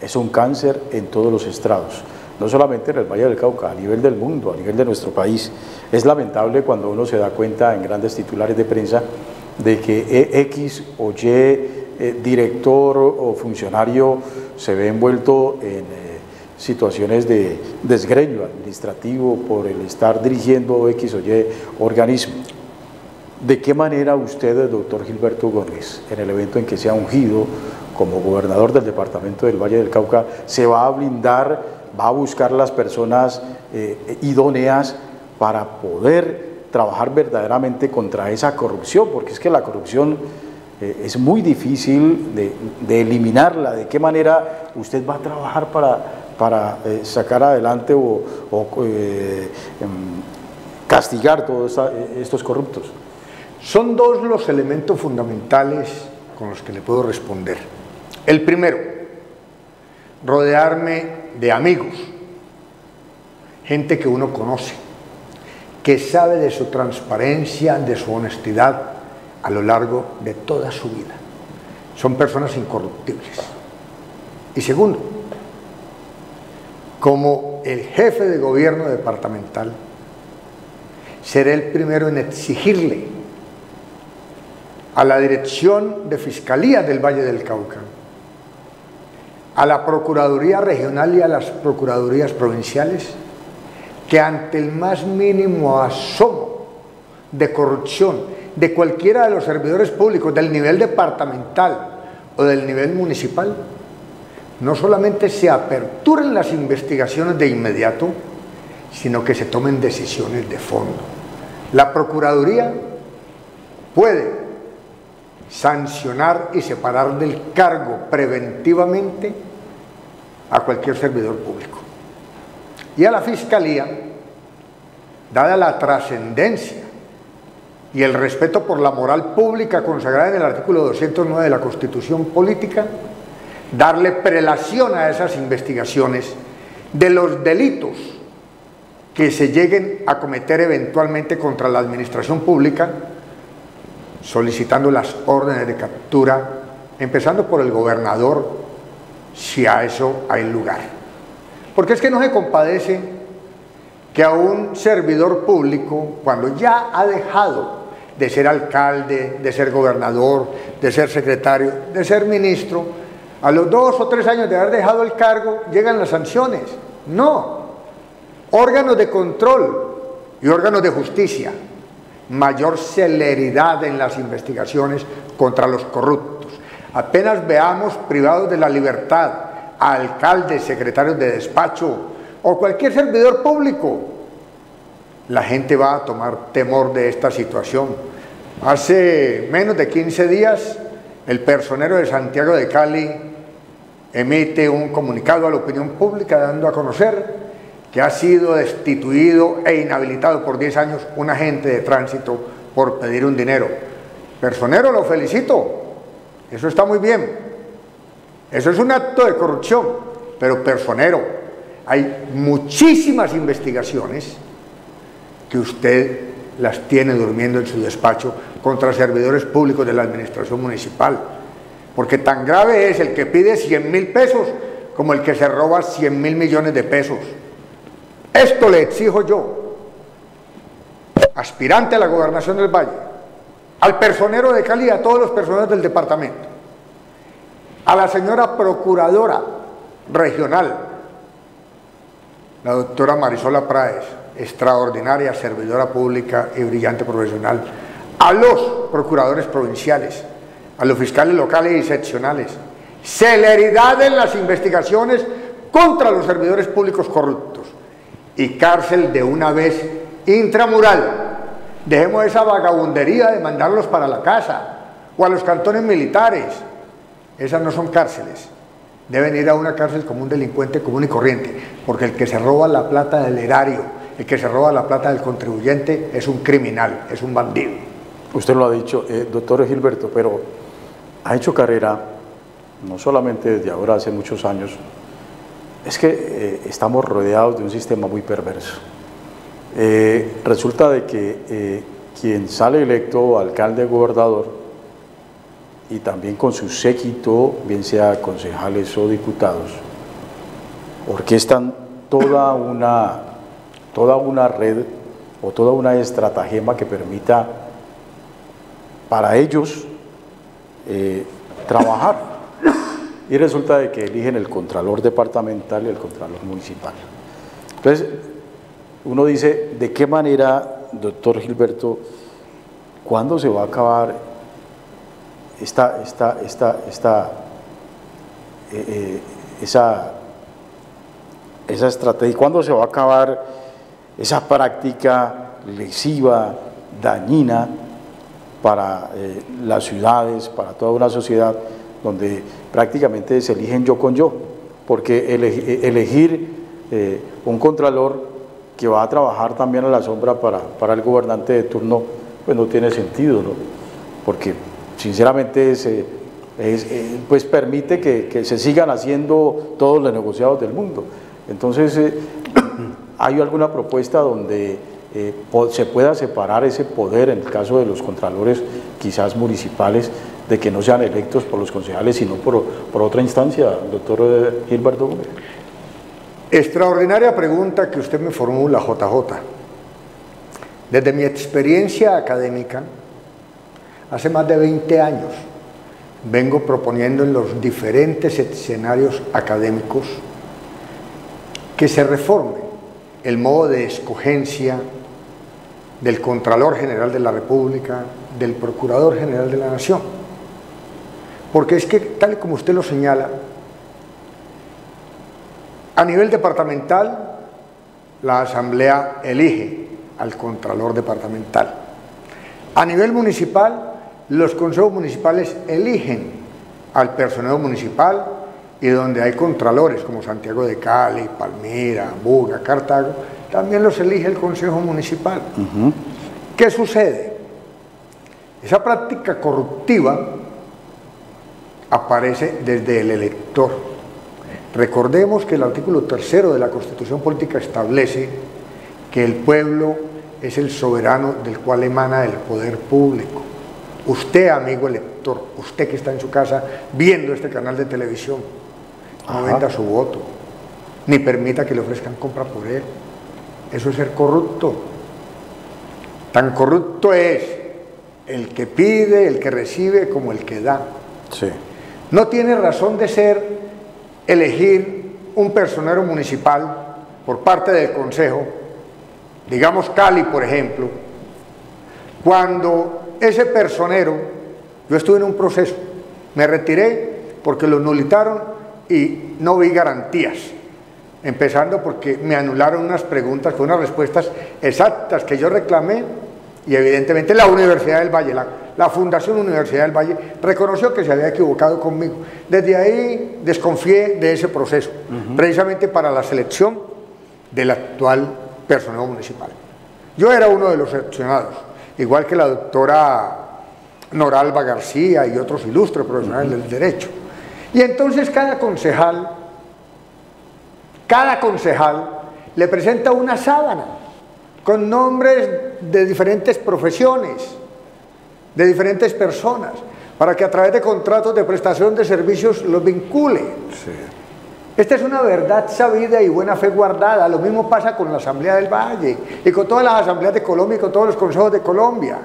es un cáncer en todos los estrados, no solamente en el Valle del Cauca, a nivel del mundo, a nivel de nuestro país. Es lamentable cuando uno se da cuenta en grandes titulares de prensa de que X o Y eh, director o funcionario se ve envuelto en eh, situaciones de desgreño administrativo por el estar dirigiendo X o Y organismo. ¿De qué manera usted, doctor Gilberto Gómez, en el evento en que se ha ungido como gobernador del departamento del Valle del Cauca, se va a blindar, va a buscar las personas eh, idóneas para poder trabajar verdaderamente contra esa corrupción, porque es que la corrupción eh, es muy difícil de, eliminarla. ¿De qué manera usted va a trabajar para, para eh, sacar adelante o, em, castigar todos estos corruptos? Son dos los elementos fundamentales con los que le puedo responder. El primero, rodearme de amigos, gente que uno conoce, que sabe de su transparencia, de su honestidad a lo largo de toda su vida. Son personas incorruptibles. Y segundo, como el jefe de gobierno departamental, seré el primero en exigirle a la Dirección de Fiscalía del Valle del Cauca a la Procuraduría Regional y a las Procuradurías Provinciales que ante el más mínimo asomo de corrupción de cualquiera de los servidores públicos del nivel departamental o del nivel municipal, no solamente se aperturen las investigaciones de inmediato, sino que se tomen decisiones de fondo. La Procuraduría puede sancionar y separar del cargo preventivamente a cualquier servidor público. Y a la Fiscalía, dada la trascendencia y el respeto por la moral pública consagrada en el artículo 209 de la Constitución Política, darle prelación a esas investigaciones de los delitos que se lleguen a cometer eventualmente contra la administración pública solicitando las órdenes de captura, empezando por el gobernador, si a eso hay lugar. Porque es que no se compadece que a un servidor público, cuando ya ha dejado de ser alcalde, de ser gobernador, de ser secretario, de ser ministro, a los dos o tres años de haber dejado el cargo, llegan las sanciones. No. Órganos de control y órganos de justicia mayor celeridad en las investigaciones contra los corruptos. Apenas veamos privados de la libertad a alcaldes, secretarios de despacho o cualquier servidor público, la gente va a tomar temor de esta situación. Hace menos de 15 días, el personero de Santiago de Cali emite un comunicado a la opinión pública dando a conocer que ha sido destituido e inhabilitado por 10 años un agente de tránsito por pedir un dinero. Personero, lo felicito. Eso está muy bien. Eso es un acto de corrupción. Pero personero, hay muchísimas investigaciones que usted las tiene durmiendo en su despacho contra servidores públicos de la administración municipal. Porque tan grave es el que pide 100 mil pesos como el que se roba 100 mil millones de pesos. Esto le exijo yo, aspirante a la gobernación del Valle, al personero de Cali a todos los personeros del departamento, a la señora procuradora regional, la doctora Marisola Praes, extraordinaria servidora pública y brillante profesional, a los procuradores provinciales, a los fiscales locales y seccionales, celeridad en las investigaciones contra los servidores públicos corruptos y cárcel de una vez intramural. Dejemos esa vagabundería de mandarlos para la casa o a los cantones militares. Esas no son cárceles. Deben ir a una cárcel como un delincuente común y corriente, porque el que se roba la plata del erario, el que se roba la plata del contribuyente es un criminal, es un bandido. Usted lo ha dicho, eh, doctor Gilberto, pero ha hecho carrera, no solamente desde ahora, hace muchos años, es que eh, estamos rodeados de un sistema muy perverso. Eh, resulta de que quien sale electo alcalde gobernador y también con su séquito, bien sea concejales o diputados, orquestan toda una toda una red o toda una estratagema que permita para ellos eh, trabajar. Y resulta de que eligen el contralor departamental y el contralor municipal. Entonces, uno dice, ¿de qué manera, doctor Gilberto, cuándo se va a acabar esta, esta, esta, esta eh, eh, esa, esa estrategia, cuándo se va a acabar esa práctica lesiva, dañina para eh, las ciudades, para toda una sociedad donde prácticamente se eligen yo con yo, porque elegir eh, un contralor que va a trabajar también a la sombra para, el gobernante de turno, pues no tiene sentido, ¿no? porque sinceramente eh, pues permite que, se sigan haciendo todos los negociados del mundo. Entonces, ¿Hay alguna propuesta donde eh, se pueda separar ese poder, en el caso de los contralores quizás municipales, de que no sean electos por los concejales, sino por, por otra instancia, doctor eh, Gilberto Gómez? Extraordinaria pregunta que usted me formula, JJ. Desde mi experiencia académica, hace más de 20 años, vengo proponiendo en los diferentes escenarios académicos que se reforme el modo de escogencia del Contralor General de la República, del Procurador General de la Nación. Porque es que, tal como usted lo señala, a nivel departamental, la Asamblea elige al Contralor Departamental. A nivel municipal, los consejos municipales eligen al personal municipal y donde hay contralores como Santiago de Cali, Palmira, Buga, Cartago, también los elige el Consejo Municipal. ¿Qué sucede? Esa práctica corruptiva aparece desde el elector. Recordemos que el artículo tercero de la Constitución Política establece que el pueblo es el soberano del cual emana el poder público. Usted, amigo elector, usted que está en su casa viendo este canal de televisión, no venda su voto, ni permita que le ofrezcan compra por él. Eso es ser corrupto. Tan corrupto es el que pide, el que recibe, como el que da. Sí. No tiene razón de ser elegir un personero municipal por parte del Consejo, digamos Cali, por ejemplo, cuando ese personero, yo estuve en un proceso, me retiré porque lo nulitaron y no vi garantías. Empezando porque me anularon unas preguntas con unas respuestas exactas que yo reclamé y evidentemente la Universidad del Valle, la, Fundación Universidad del Valle, reconoció que se había equivocado conmigo. Desde ahí desconfié de ese proceso, precisamente para la selección del actual personal municipal. Yo era uno de los seleccionados, igual que la doctora Noralba García y otros ilustres profesionales del derecho. Y entonces cada concejal, cada concejal le presenta una sábana con nombres de diferentes profesiones. de diferentes personas, para que a través de contratos de prestación de servicios los vincule. Esta es una verdad sabida y buena fe guardada. Lo mismo pasa con la Asamblea del Valle y con todas las asambleas de Colombia y con todos los consejos de Colombia.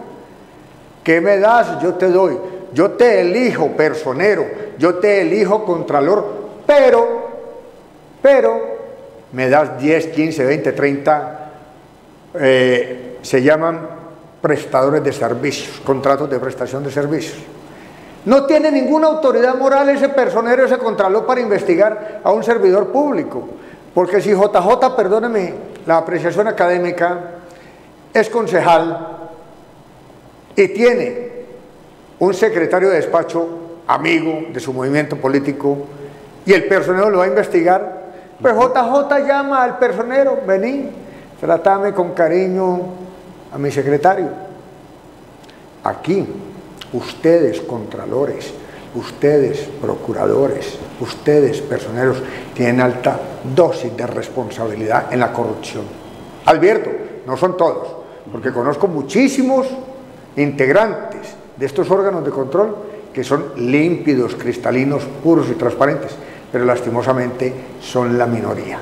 ¿Qué me das? Yo te doy. Yo te elijo personero, yo te elijo contralor, pero, pero, me das 10, 15, 20, 30, se llaman prestadores de servicios, contratos de prestación de servicios. No tiene ninguna autoridad moral ese personero, ese contralor para investigar a un servidor público. Porque si JJ, perdóneme la apreciación académica, es concejal y tiene un secretario de despacho amigo de su movimiento político y el personero lo va a investigar, pues JJ llama al personero, vení, tratame con cariño a mi secretario. Aquí ustedes contralores, ustedes procuradores, ustedes personeros tienen alta dosis de responsabilidad en la corrupción. Advierto, no son todos, porque conozco muchísimos integrantes de estos órganos de control que son límpidos, cristalinos, puros y transparentes, pero lastimosamente son la minoría.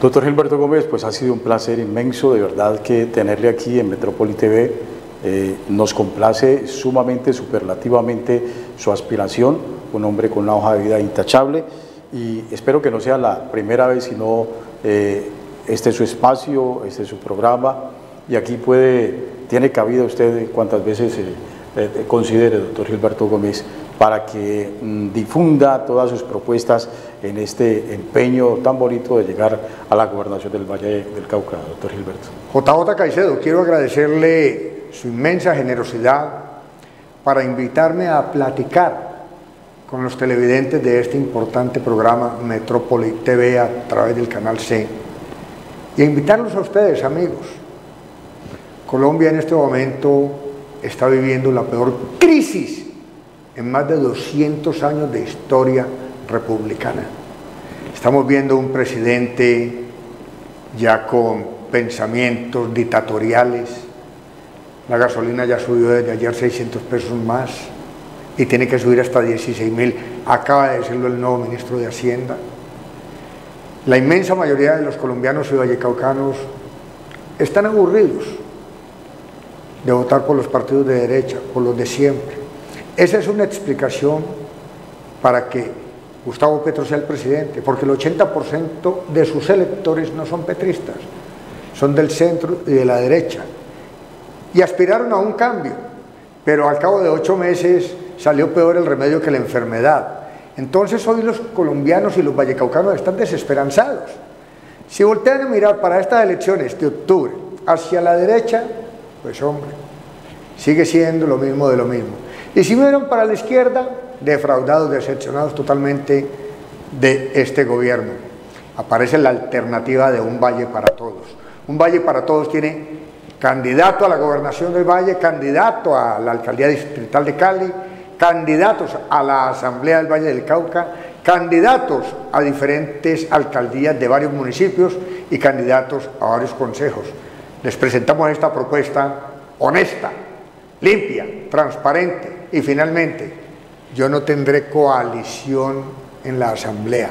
Doctor Gilberto Gómez, pues ha sido un placer inmenso, de verdad, que tenerle aquí en Metrópoli TV eh, nos complace sumamente, superlativamente su aspiración, un hombre con una hoja de vida intachable y espero que no sea la primera vez, sino eh, este es su espacio, este es su programa y aquí puede, tiene cabida usted cuantas veces eh, considere, doctor Gilberto Gómez, para que mm, difunda todas sus propuestas en este empeño tan bonito de llegar a la gobernación del Valle del Cauca, doctor Gilberto. JJ Caicedo, quiero agradecerle su inmensa generosidad para invitarme a platicar con los televidentes de este importante programa Metrópoli TV a través del canal C y a invitarlos a ustedes, amigos. Colombia en este momento está viviendo la peor crisis en más de 200 años de historia republicana. Estamos viendo un presidente ya con pensamientos dictatoriales, la gasolina ya subió desde ayer 600 pesos más y tiene que subir hasta 16 mil. Acaba de decirlo el nuevo ministro de Hacienda. La inmensa mayoría de los colombianos y vallecaucanos están aburridos de votar por los partidos de derecha, por los de siempre. Esa es una explicación para que Gustavo Petro sea el presidente, porque el 80% de sus electores no son petristas, son del centro y de la derecha y aspiraron a un cambio, pero al cabo de ocho meses salió peor el remedio que la enfermedad. Entonces hoy los colombianos y los vallecaucanos están desesperanzados. Si voltean a mirar para estas elecciones de octubre hacia la derecha, pues hombre, sigue siendo lo mismo de lo mismo. Y si miran para la izquierda, defraudados, decepcionados totalmente de este gobierno. Aparece la alternativa de un valle para todos. Un valle para todos tiene candidato a la gobernación del Valle, candidato a la alcaldía distrital de Cali, candidatos a la asamblea del Valle del Cauca, candidatos a diferentes alcaldías de varios municipios y candidatos a varios consejos. Les presentamos esta propuesta honesta, limpia, transparente y finalmente yo no tendré coalición en la asamblea,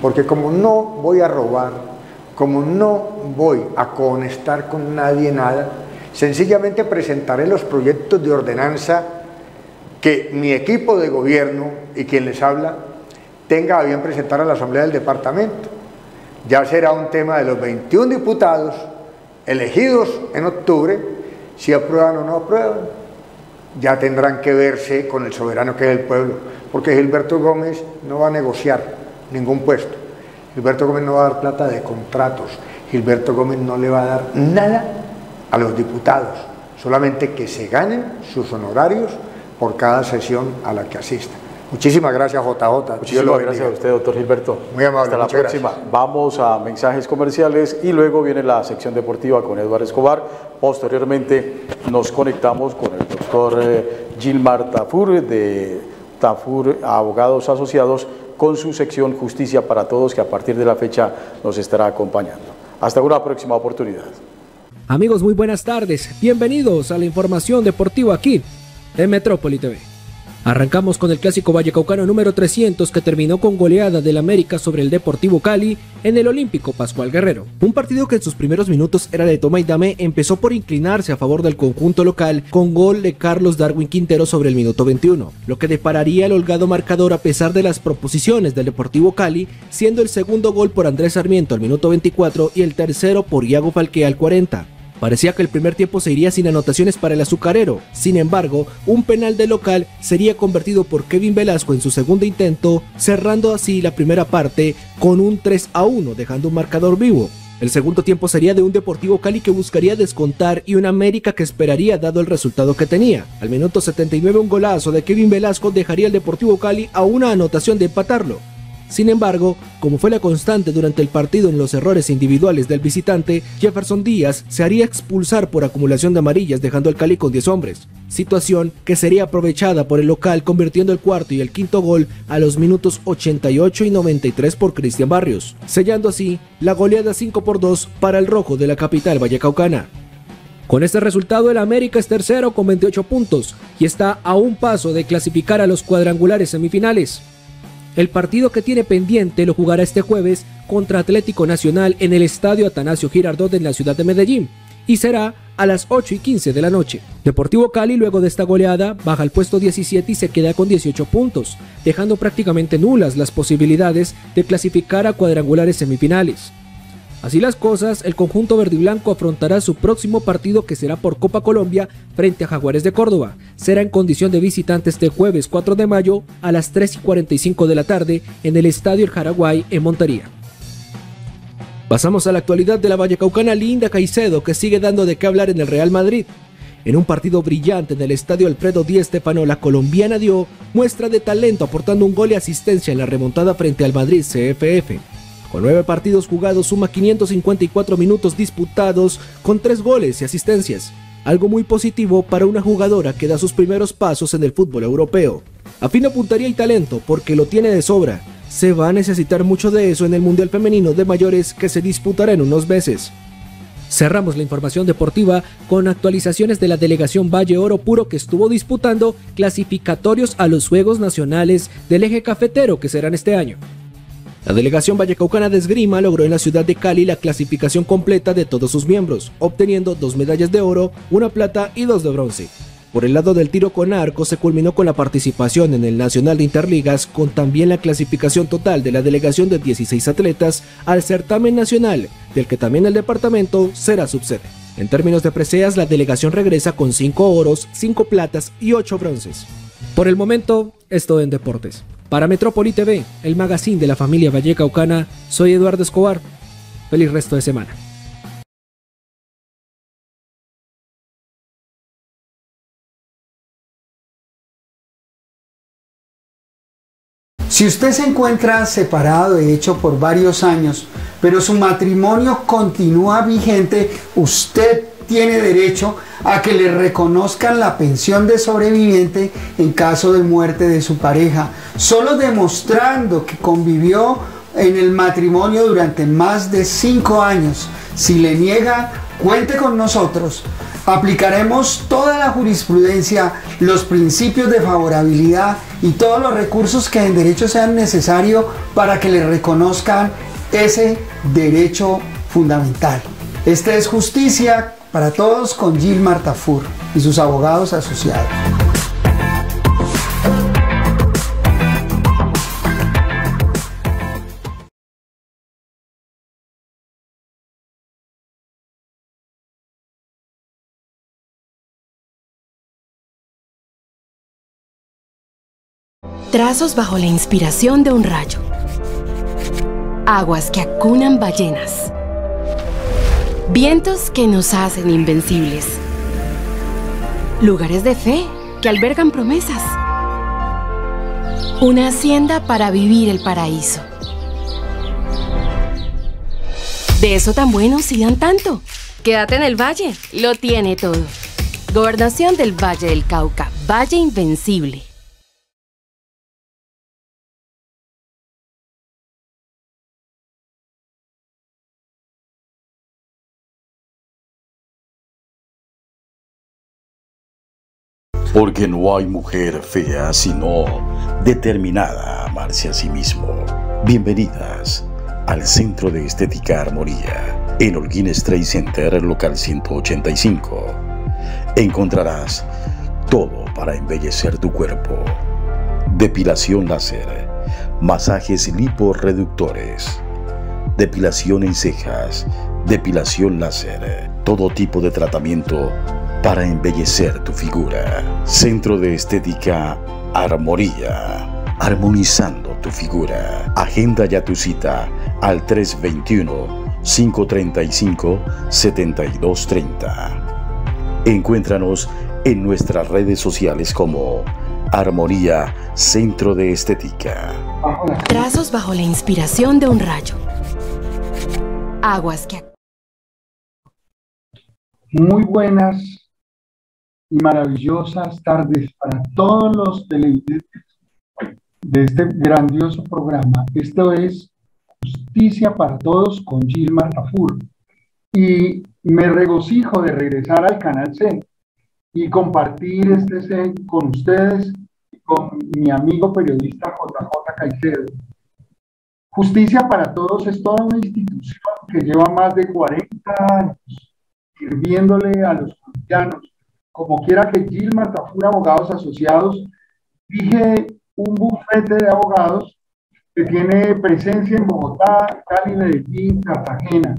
porque como no voy a robar, como no voy a conectar con nadie nada, sencillamente presentaré los proyectos de ordenanza que mi equipo de gobierno y quien les habla tenga a bien presentar a la Asamblea del Departamento. Ya será un tema de los 21 diputados elegidos en octubre, si aprueban o no aprueban. Ya tendrán que verse con el soberano que es el pueblo, porque Gilberto Gómez no va a negociar ningún puesto. Gilberto Gómez no va a dar plata de contratos, Gilberto Gómez no le va a dar nada a los diputados, solamente que se ganen sus honorarios por cada sesión a la que asistan. Muchísimas gracias, JJ. Muchísimas gracias a usted, doctor Gilberto. Muy amable. Hasta la próxima. Vamos a mensajes comerciales y luego viene la sección deportiva con Eduardo Escobar. Posteriormente nos conectamos con el doctor eh, Gilmar Tafur de Tafur Abogados Asociados con su sección Justicia para Todos que a partir de la fecha nos estará acompañando. Hasta una próxima oportunidad. Amigos, muy buenas tardes. Bienvenidos a la información deportiva aquí en Metrópoli TV. Arrancamos con el clásico vallecaucano número 300 que terminó con goleada del América sobre el Deportivo Cali en el Olímpico Pascual Guerrero. Un partido que en sus primeros minutos era de toma y dame empezó por inclinarse a favor del conjunto local con gol de Carlos Darwin Quintero sobre el minuto 21, lo que depararía el holgado marcador a pesar de las proposiciones del Deportivo Cali, siendo el segundo gol por Andrés Sarmiento al minuto 24 y el tercero por Iago Falque al 40. Parecía que el primer tiempo se iría sin anotaciones para el azucarero. Sin embargo, un penal de local sería convertido por Kevin Velasco en su segundo intento, cerrando así la primera parte con un 3 a 1, dejando un marcador vivo. El segundo tiempo sería de un Deportivo Cali que buscaría descontar y un América que esperaría dado el resultado que tenía. Al minuto 79 un golazo de Kevin Velasco dejaría al Deportivo Cali a una anotación de empatarlo. Sin embargo, como fue la constante durante el partido en los errores individuales del visitante, Jefferson Díaz se haría expulsar por acumulación de amarillas dejando al Cali con 10 hombres, situación que sería aprovechada por el local convirtiendo el cuarto y el quinto gol a los minutos 88 y 93 por Cristian Barrios, sellando así la goleada 5 por 2 para el rojo de la capital vallecaucana. Con este resultado el América es tercero con 28 puntos y está a un paso de clasificar a los cuadrangulares semifinales. El partido que tiene pendiente lo jugará este jueves contra Atlético Nacional en el Estadio Atanasio Girardot en la ciudad de Medellín y será a las 8 y 15 de la noche. Deportivo Cali luego de esta goleada baja al puesto 17 y se queda con 18 puntos, dejando prácticamente nulas las posibilidades de clasificar a cuadrangulares semifinales. Así las cosas, el conjunto verde y blanco afrontará su próximo partido que será por Copa Colombia frente a Jaguares de Córdoba. Será en condición de visitante este jueves 4 de mayo a las 3 y 45 de la tarde en el Estadio El Jaraguay en Montería. Pasamos a la actualidad de la Vallecaucana Linda Caicedo que sigue dando de qué hablar en el Real Madrid. En un partido brillante en el estadio Alfredo Di Stefano, la colombiana dio muestra de talento aportando un gol y asistencia en la remontada frente al Madrid CFF. Con nueve partidos jugados suma 554 minutos disputados con tres goles y asistencias, algo muy positivo para una jugadora que da sus primeros pasos en el fútbol europeo. Afina puntería y talento porque lo tiene de sobra. Se va a necesitar mucho de eso en el Mundial Femenino de Mayores que se disputará en unos meses. Cerramos la información deportiva con actualizaciones de la delegación Valle Oro Puro que estuvo disputando clasificatorios a los Juegos Nacionales del Eje Cafetero que serán este año. La delegación vallecaucana de esgrima logró en la ciudad de Cali la clasificación completa de todos sus miembros, obteniendo dos medallas de oro, una plata y dos de bronce. Por el lado del tiro con arco se culminó con la participación en el Nacional de Interligas con también la clasificación total de la delegación de 16 atletas al certamen nacional, del que también el departamento será subsede. En términos de preseas, la delegación regresa con 5 oros, 5 platas y 8 bronces. Por el momento, esto en deportes. Para Metrópoli TV, el magazine de la familia Vallecaucana, soy Eduardo Escobar. Feliz resto de semana. Si usted se encuentra separado, de hecho, por varios años, pero su matrimonio continúa vigente, usted tiene derecho a que le reconozcan la pensión de sobreviviente en caso de muerte de su pareja, solo demostrando que convivió en el matrimonio durante más de cinco años. Si le niega, cuente con nosotros. Aplicaremos toda la jurisprudencia, los principios de favorabilidad y todos los recursos que en derecho sean necesarios para que le reconozcan ese derecho fundamental. Esta es justicia para todos con Gil Martafur y sus abogados asociados. Trazos bajo la inspiración de un rayo. Aguas que acunan ballenas Vientos que nos hacen invencibles. Lugares de fe que albergan promesas. Una hacienda para vivir el paraíso. De eso tan bueno si dan tanto. Quédate en el valle, lo tiene todo. Gobernación del Valle del Cauca, Valle Invencible. Porque no hay mujer fea sino determinada a amarse a sí mismo. Bienvenidas al Centro de Estética Armonía en Holguín Trade Center, local 185. Encontrarás todo para embellecer tu cuerpo. Depilación láser, masajes liporeductores, depilación en cejas, depilación láser, todo tipo de tratamiento para embellecer tu figura. Centro de Estética Armonía. Armonizando tu figura. Agenda ya tu cita al 321-535-7230. Encuéntranos en nuestras redes sociales como Armonía Centro de Estética. Trazos bajo la inspiración de un rayo. Aguas que... Muy buenas y maravillosas tardes para todos los televidentes de este grandioso programa. Esto es Justicia para Todos con Gilmar Tafur. Y me regocijo de regresar al canal C y compartir este C con ustedes y con mi amigo periodista JJ Caicedo. Justicia para Todos es toda una institución que lleva más de 40 años sirviéndole a los colombianos como quiera que Gilmar Tafur Abogados Asociados dije un bufete de abogados que tiene presencia en Bogotá, Cali, Medellín, Cartagena,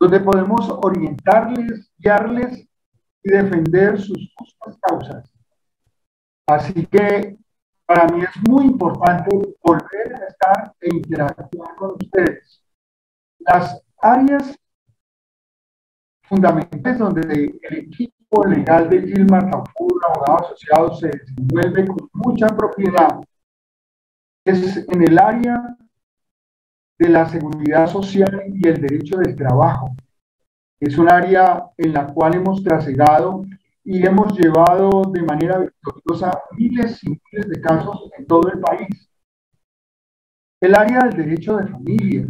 donde podemos orientarles, guiarles y defender sus justas causas. Así que para mí es muy importante volver a estar e interactuar con ustedes. Las áreas fundamentales donde el equipo legal de Gilmar Tafur, abogado asociado, se desenvuelve con mucha propiedad. Es en el área de la seguridad social y el derecho del trabajo. Es un área en la cual hemos trasegado y hemos llevado de manera victoriosa miles y miles de casos en todo el país. El área del derecho de familia,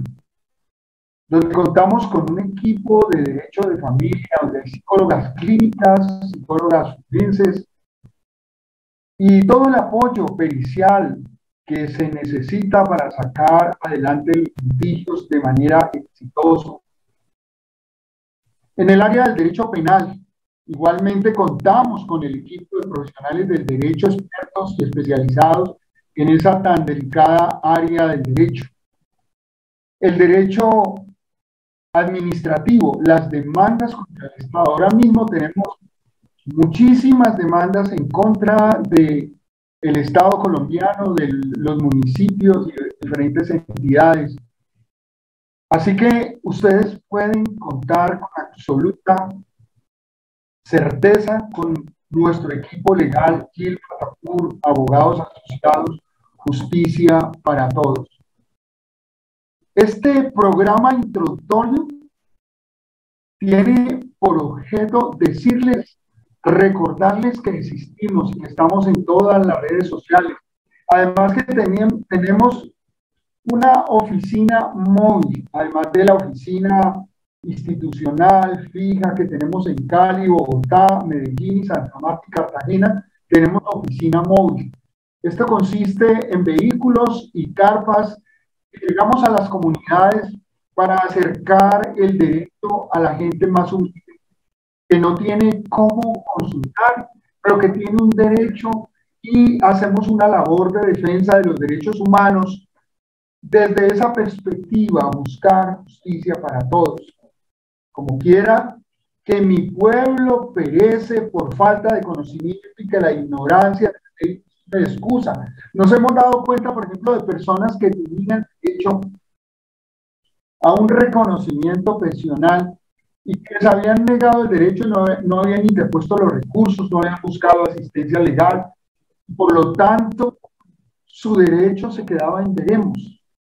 donde contamos con un equipo de derecho de familia, donde hay psicólogas clínicas, psicólogas forenses y todo el apoyo pericial que se necesita para sacar adelante litigios de manera exitosa. En el área del derecho penal, igualmente contamos con el equipo de profesionales del derecho expertos y especializados en esa tan delicada área del derecho. El derecho administrativo, las demandas contra el Estado. Ahora mismo tenemos muchísimas demandas en contra de el Estado colombiano, de los municipios y de diferentes entidades. Así que ustedes pueden contar con absoluta certeza con nuestro equipo legal, Gil Fatapur, abogados asociados, justicia para todos. Este programa introductorio tiene por objeto decirles, recordarles que existimos que estamos en todas las redes sociales. Además que tenemos una oficina móvil, además de la oficina institucional fija que tenemos en Cali, Bogotá, Medellín, Santa Marta y Cartagena, tenemos oficina móvil. Esto consiste en vehículos y carpas llegamos a las comunidades para acercar el derecho a la gente más humilde, que no tiene cómo consultar, pero que tiene un derecho y hacemos una labor de defensa de los derechos humanos desde esa perspectiva, buscar justicia para todos. Como quiera, que mi pueblo perece por falta de conocimiento y que la ignorancia de excusa. Nos hemos dado cuenta, por ejemplo, de personas que tenían hecho a un reconocimiento pensional y que les habían negado el derecho, no, no habían interpuesto los recursos, no habían buscado asistencia legal. Por lo tanto, su derecho se quedaba en veremos.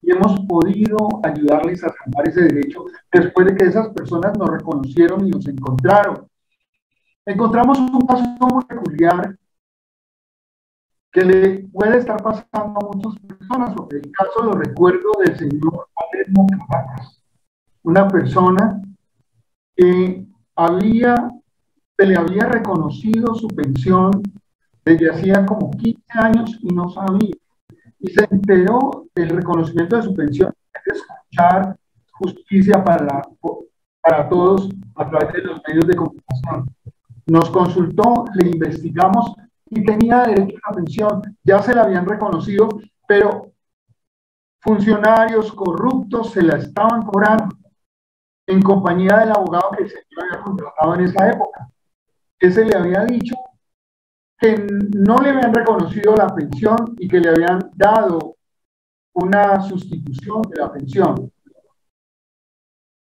Y hemos podido ayudarles a salvar ese derecho después de que esas personas nos reconocieron y nos encontraron. Encontramos un caso muy peculiar que le puede estar pasando a muchas personas. El caso lo recuerdo del señor Palermo Caracas, una persona que había, se le había reconocido su pensión desde hacía como 15 años y no sabía. Y se enteró del reconocimiento de su pensión, de escuchar justicia para, para todos a través de los medios de comunicación. Nos consultó, le investigamos y tenía derecho a la pensión. Ya se la habían reconocido, pero funcionarios corruptos se la estaban cobrando en compañía del abogado que se había contratado en esa época, que le había dicho que no le habían reconocido la pensión y que le habían dado una sustitución de la pensión.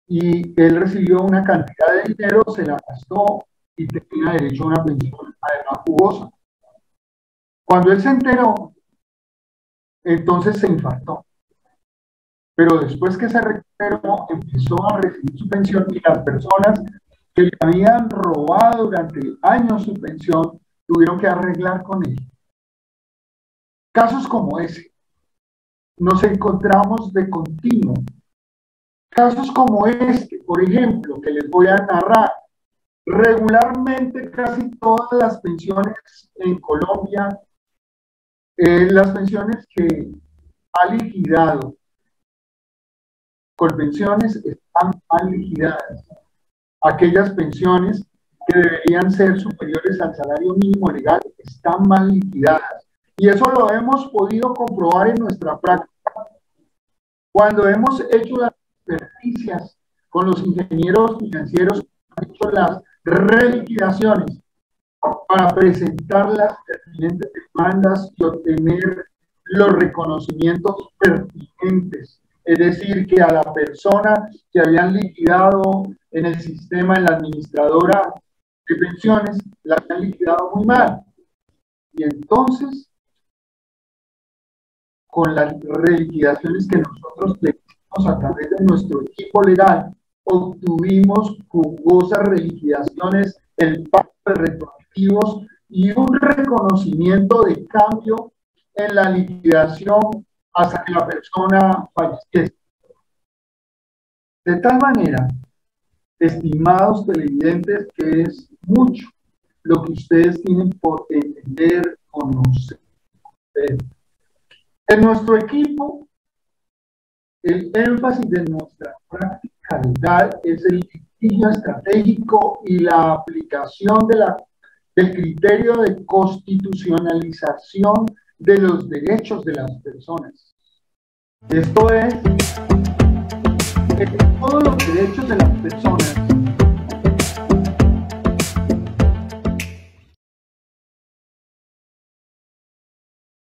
Y él recibió una cantidad de dinero, se la gastó y tenía derecho a una pensión además jugosa. Cuando él se enteró, entonces se infartó. Pero después que se recuperó, empezó a recibir su pensión y las personas que le habían robado durante años su pensión tuvieron que arreglar con él. Casos como ese nos encontramos de continuo. Casos como este, por ejemplo, que les voy a narrar, regularmente casi todas las pensiones en Colombia, eh, las pensiones que ha liquidado Colpensiones están mal liquidadas. Aquellas pensiones que deberían ser superiores al salario mínimo legal están mal liquidadas. Y eso lo hemos podido comprobar en nuestra práctica. Cuando hemos hecho las experticias con los ingenieros financieros, las reliquidaciones para presentar las pertinentes demandas y obtener los reconocimientos pertinentes es decir, que a la persona que habían liquidado en el sistema, en la administradora de pensiones, la habían liquidado muy mal. Y entonces, con las reliquidaciones que nosotros le hicimos a través de nuestro equipo legal, obtuvimos jugosas reliquidaciones, el pago de y un reconocimiento de cambio en la liquidación hasta que la persona falleciese. De tal manera, estimados televidentes, que es mucho lo que ustedes tienen por entender, conocer. En nuestro equipo, el énfasis de nuestra práctica legal es el litigio estratégico y la aplicación de la, del criterio de constitucionalización de los derechos de las personas. Esto es que todos los derechos de las personas